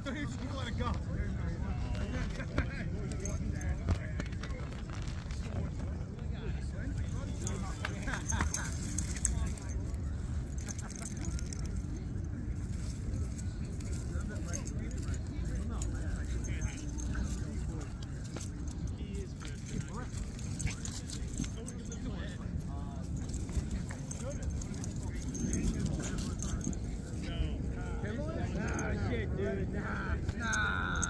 I thought you just let it go. Nah. Nah,